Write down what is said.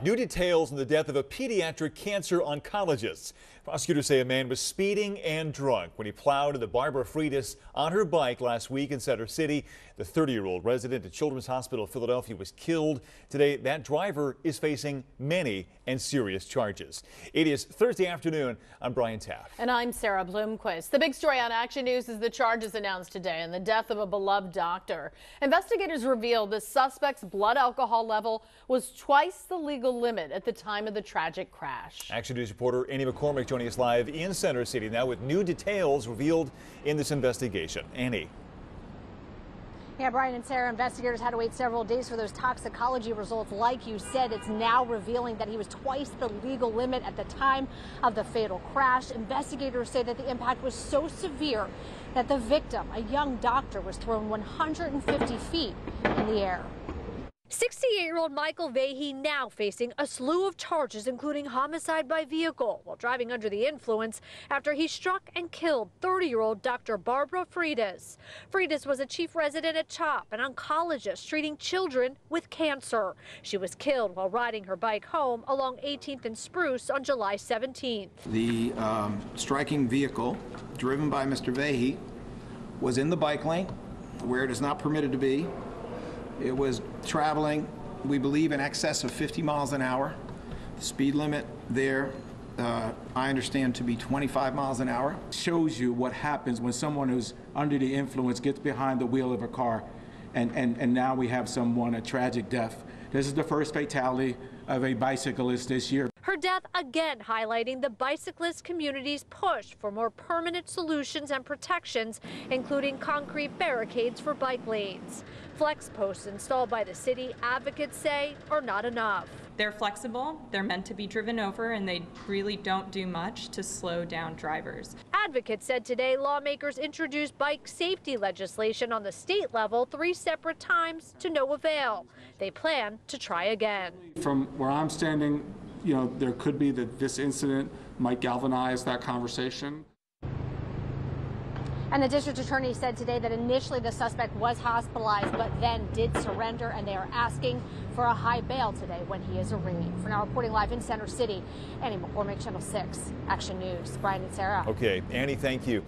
New details on the death of a pediatric cancer oncologist. Prosecutors say a man was speeding and drunk when he plowed into the Barbara Friedes on her bike last week in Center City. The 30-year-old resident at Children's Hospital of Philadelphia was killed. Today, that driver is facing many and serious charges. It is Thursday afternoon. I'm Brian Taff. And I'm Sarah Bloomquist. The big story on Action News is the charges announced today and the death of a beloved doctor. Investigators revealed the suspect's blood alcohol level was twice the legal legal limit at the time of the tragic crash. Action News reporter Annie McCormick joining us live in Center City now with new details revealed in this investigation. Annie. Yeah, Brian and Sarah, investigators had to wait several days for those toxicology results. Like you said, it's now revealing that he was twice the legal limit at the time of the fatal crash. Investigators say that the impact was so severe that the victim, a young doctor, was thrown 150 feet in the air. 68-year-old Michael Vayda now facing a slew of charges, including homicide by vehicle while driving under the influence after he struck and killed 30-year-old Dr. Barbara Friedes. Friedes was a chief resident at CHOP, an oncologist treating children with cancer. She was killed while riding her bike home along 18th and Spruce on July 17th. The um, striking vehicle, driven by Mr. Vayda, was in the bike lane, where it is not permitted to be, it was traveling, we believe, in excess of 50 miles an hour. The speed limit there, uh, I understand to be 25 miles an hour. Shows you what happens when someone who's under the influence gets behind the wheel of a car, and, and, and now we have someone, a tragic death. This is the first fatality of a bicyclist this year. Her death again highlighting the bicyclist community's push for more permanent solutions and protections, including concrete barricades for bike lanes. Flex posts installed by the city, advocates say, are not enough. They're flexible, they're meant to be driven over, and they really don't do much to slow down drivers. Advocates said today lawmakers introduced bike safety legislation on the state level three separate times to no avail. They plan to try again. From where I'm standing, you know, there could be that this incident might galvanize that conversation. And the district attorney said today that initially the suspect was hospitalized, but then did surrender, and they are asking for a high bail today when he is arraigned. For now, reporting live in Center City, Annie McCormick, Channel 6, Action News. Brian and Sarah. Okay, Annie, thank you.